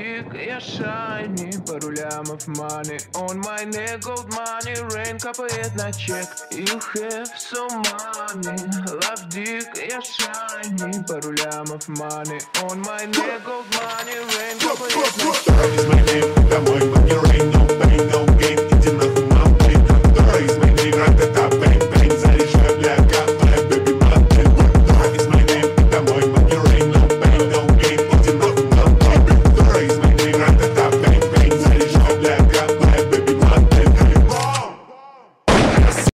dick, я shiny Пару лямов money On my neck gold money Rain капает на чек You have so money Love dick, я shiny Пару лямов money On my neck gold money Rain капает на чек